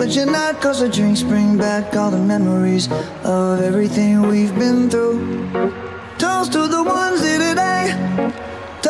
but you're not. Cause the drinks bring back all the memories of everything we've been through. Toast to the ones here today.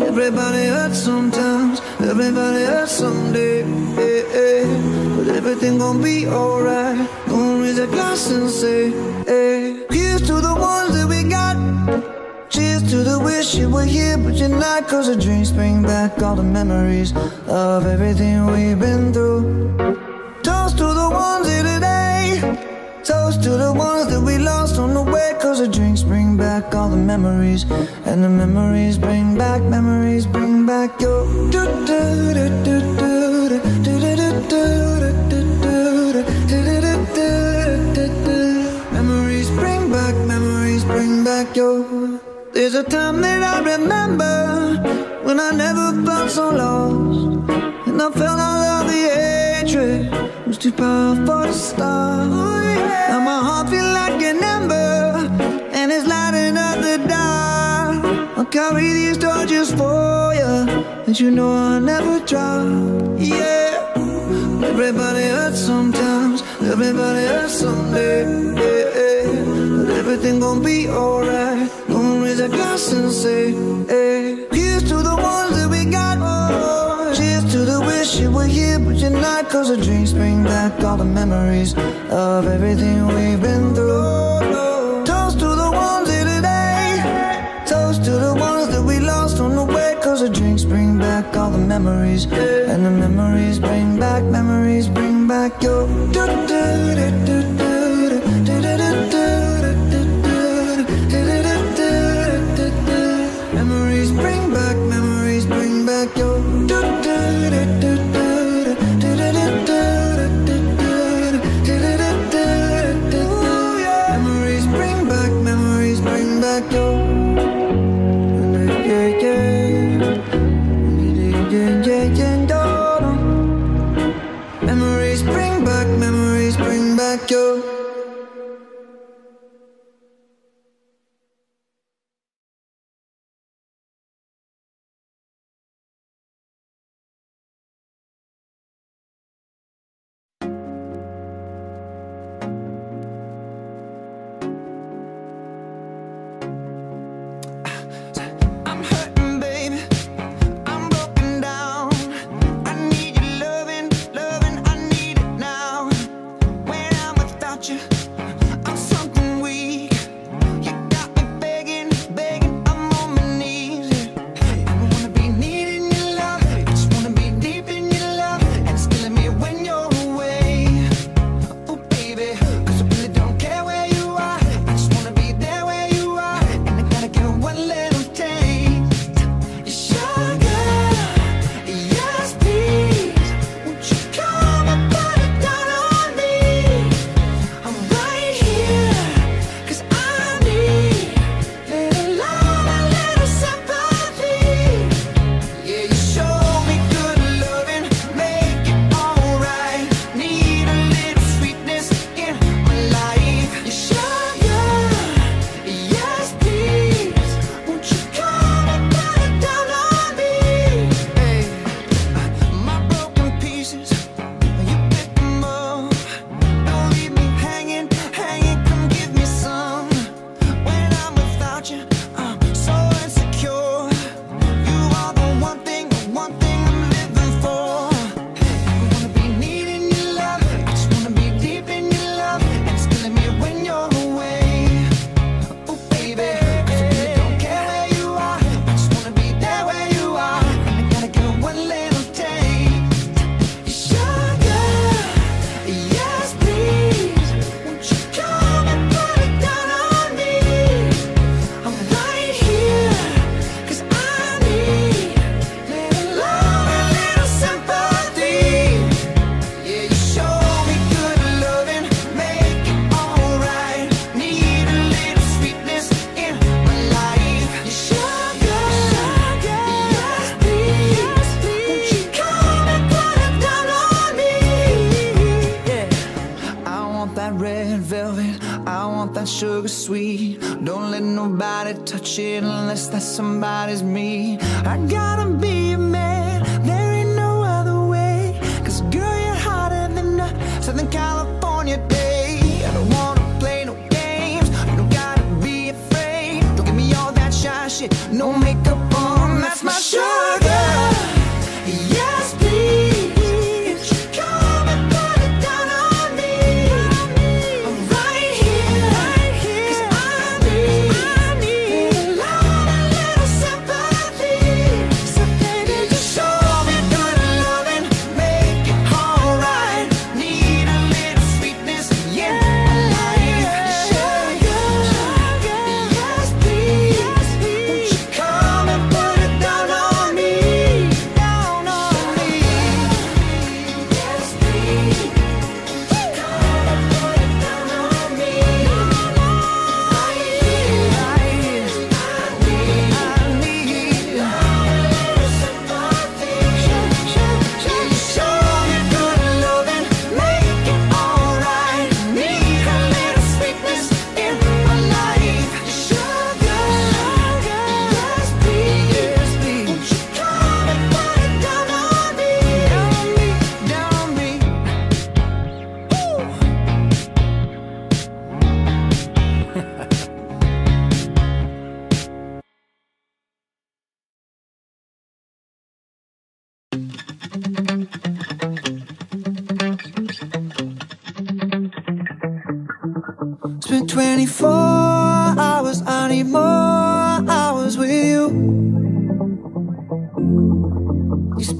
Everybody hurts sometimes, everybody hurts someday. Yeah, yeah. But everything gon' be alright. Gonna raise a glass and say, hey. Here's to the ones that we got. Cheers to the wish you were here, but you're not. Cause the dreams bring back all the memories of everything we've been through. Toast to the ones here today. Toast to the ones that we lost on the way. Cause the drinks bring back all the memories. And the memories bring back, memories bring back your. Memories bring back, memories bring back your. There's a time that I remember when I never felt so lost. And I felt all of the hatred was too powerful to stop. Now my heart feel like an ember and it's lighting up the dark. I'll carry these torches for you that you know I'll never drop. Yeah. Everybody hurts sometimes, everybody hurts someday. Yeah, yeah. But everything gon' be alright. Gonna raise a glass and say, hey. Here's to the ones that we got. Oh, cheers to the wish you were here, but you're not. Cause the dreams bring back all the memories of everything we've been through. Oh, the memories. And the memories bring back, memories bring back your. Memories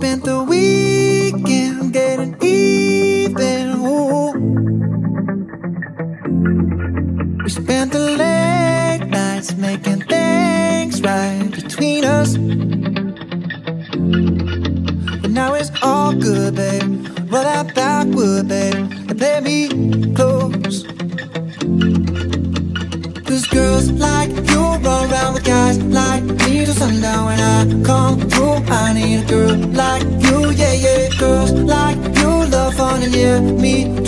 meant the way let me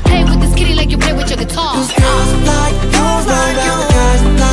guitar. like, feels like you, like you, guys like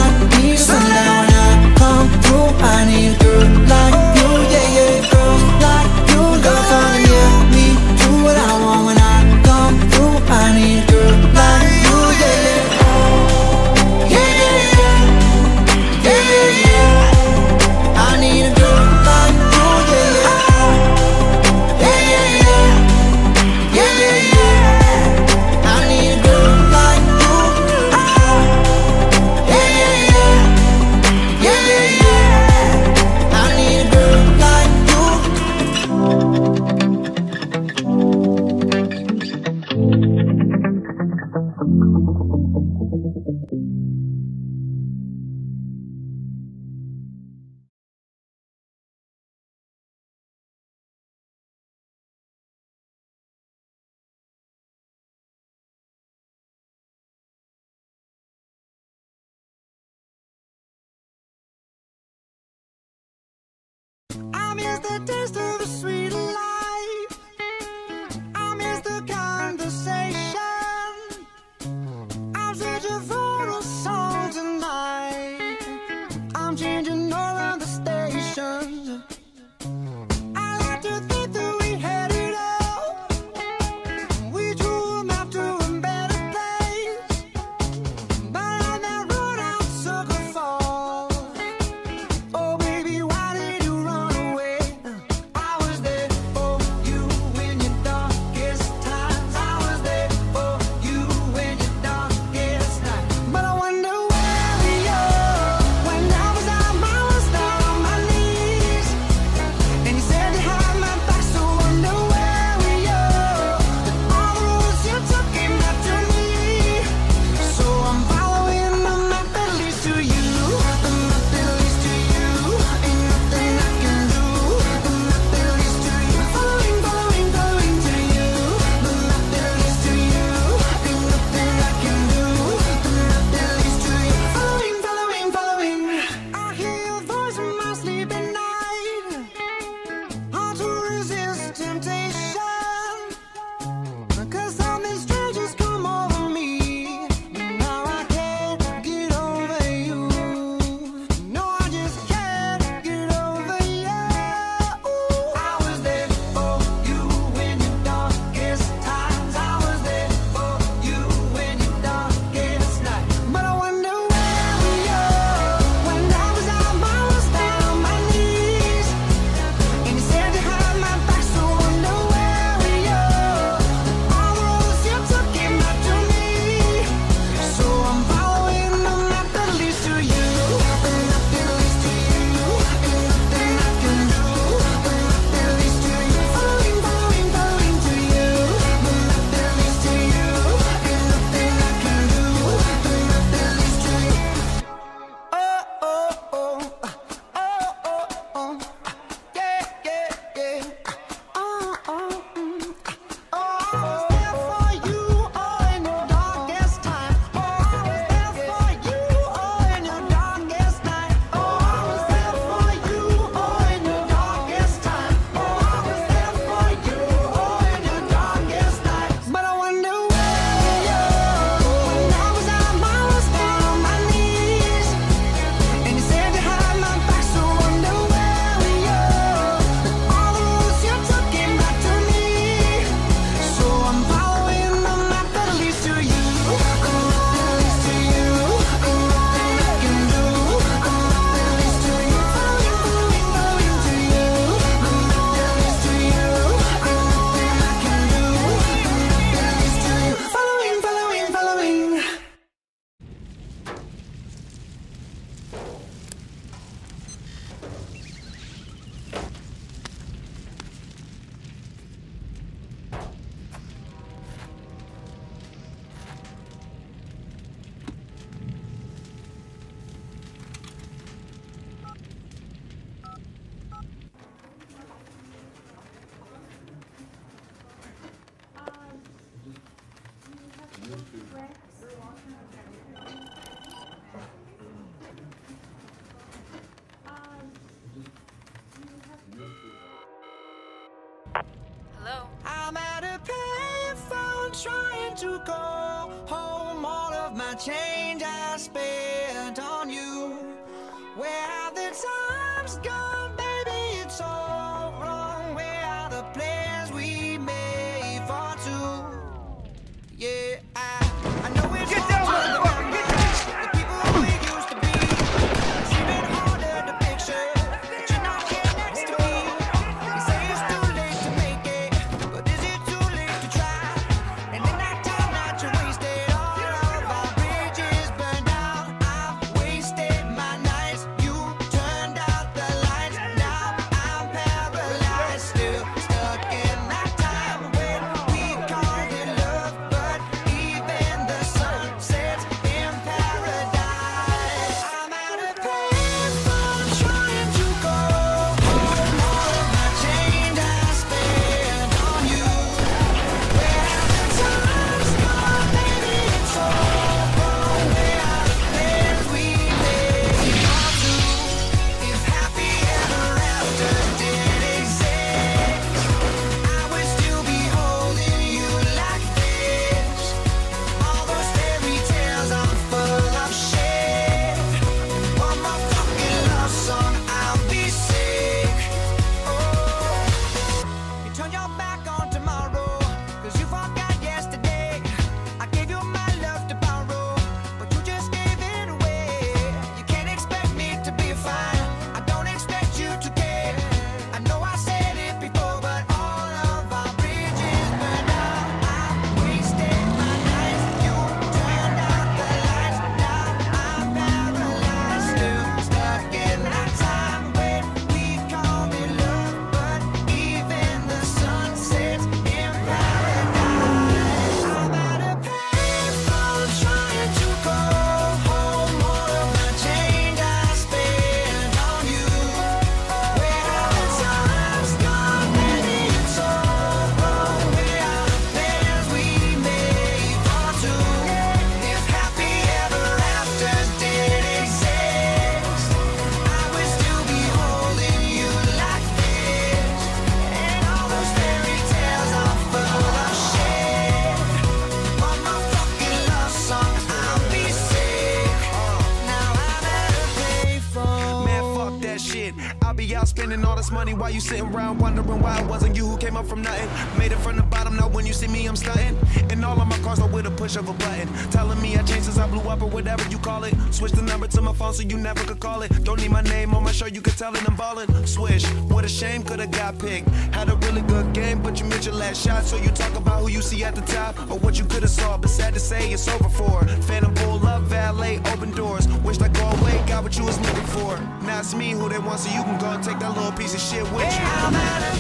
Why you sitting around wondering why it wasn't you who came up from nothing. Made it from the bottom, now when you see me I'm stunting. And all of my cars are with a push of a button. Telling me I changed since I blew up or whatever you call it. Switch the number to my phone so you never could call it. Don't need my name on my shirt, you can tell it I'm ballin' Swish, what a shame, could've got picked. Had a really good game, but you missed your last shot. So you talk about who you see at the top Or what you could've saw, but sad to say it's over for. Phantom pull up, valet, open doors. Wish I hallway got what you was looking for. Now it's me who they want, so you can go and take that little piece of shit with yeah, you. I'm at a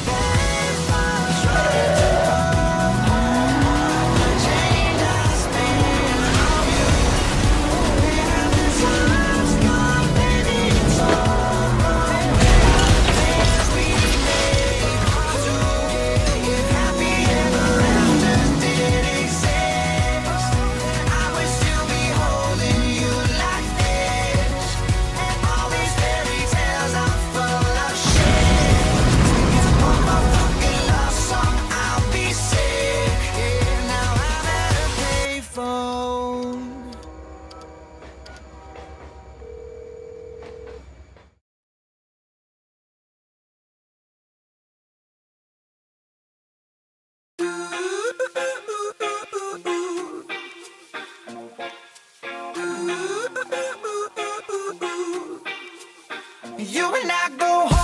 You and I go home.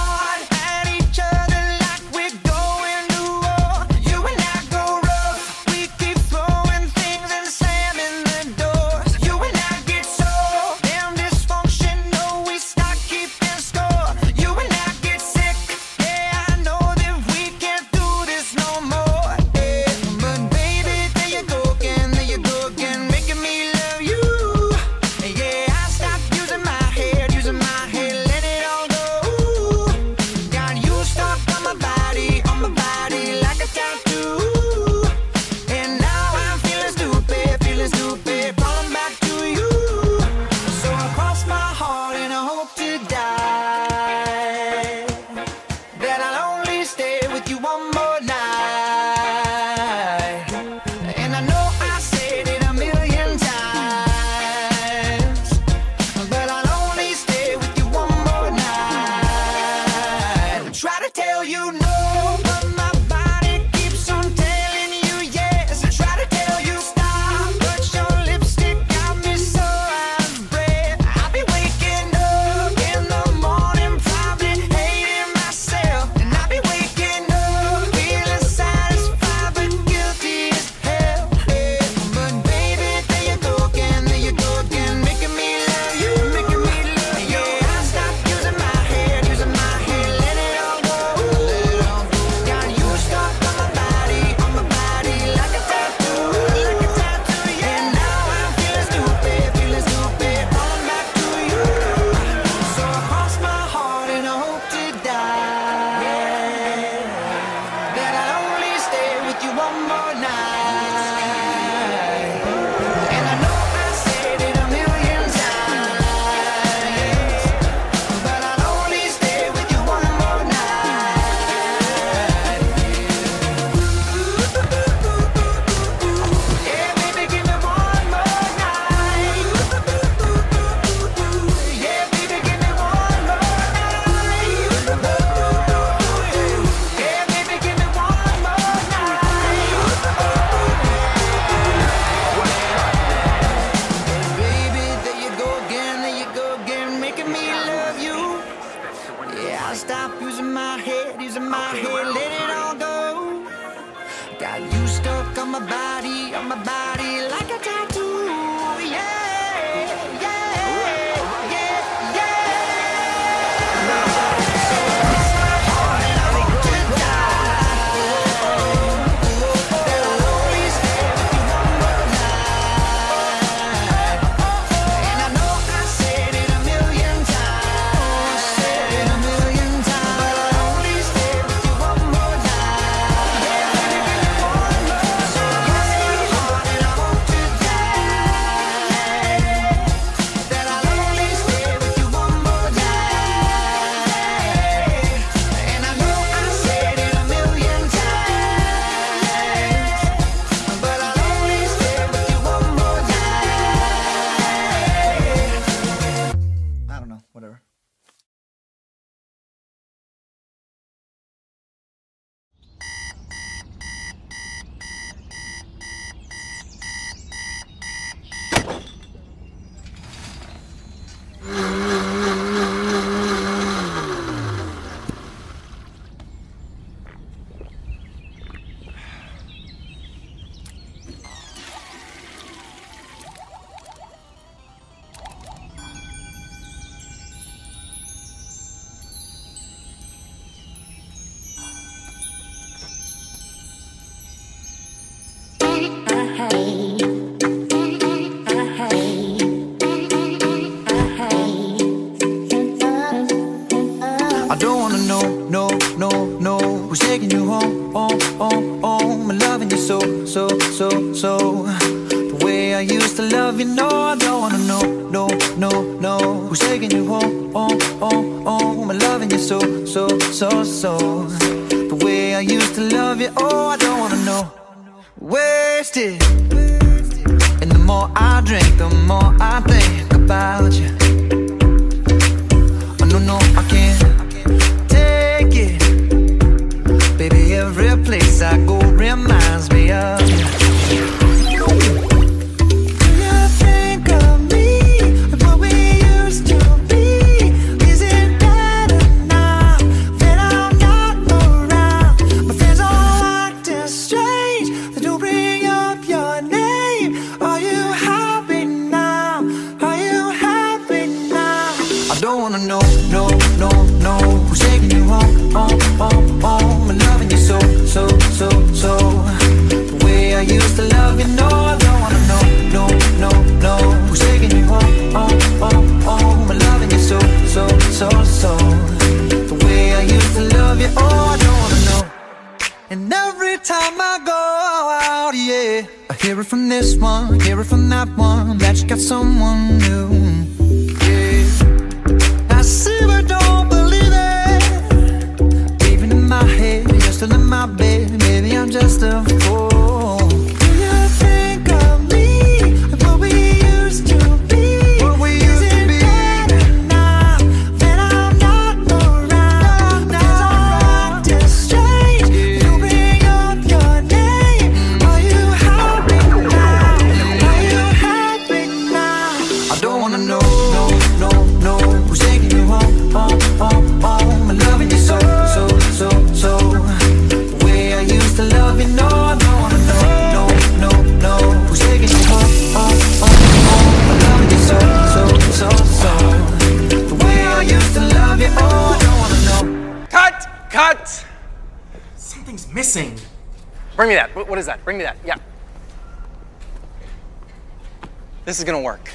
This is gonna work.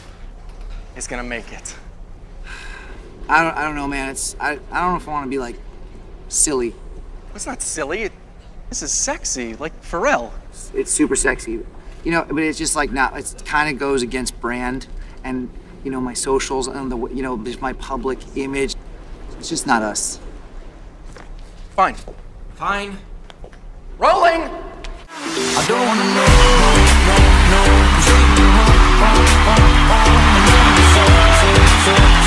It's gonna make it. I don't, I don't know, man. It's I, I don't know if I want to be like silly. It's not silly. It, this is sexy, like Pharrell. It's, it's super sexy, you know. But it's just like not. It kind of goes against brand and you know my socials and the you know just my public image. It's just not us. Fine. Fine. Rolling. I don't wanna know. No, no, no,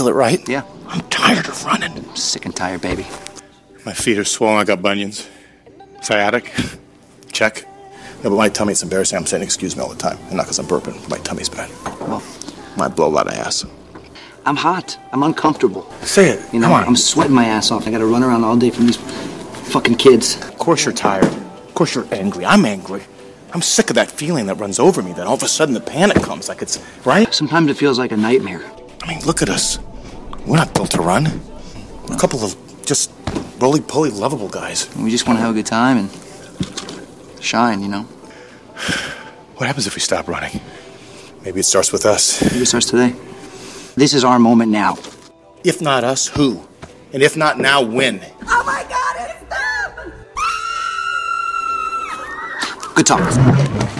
feel it, right? Yeah. I'm tired of running. I'm sick and tired, baby. My feet are swollen. I got bunions. Sciatic. Check. No, but my tummy's embarrassing. I'm saying excuse me all the time. And not because I'm burping. My tummy's bad. Well, might blow a lot of ass. I'm hot. I'm uncomfortable. Say it. You know, Come on. I'm sweating my ass off. I gotta run around all day from these fucking kids. Of course you're tired. Of course you're angry. I'm angry. I'm sick of that feeling that runs over me that all of a sudden the panic comes like it's right? Sometimes it feels like a nightmare. I mean, look at us. We're not built to run. A couple of just roly poly lovable guys. We just want to have a good time and shine, you know? What happens if we stop running? Maybe it starts with us. Maybe it starts today. This is our moment now. If not us, who? And if not now, when? Oh my god, it's them! Good talk.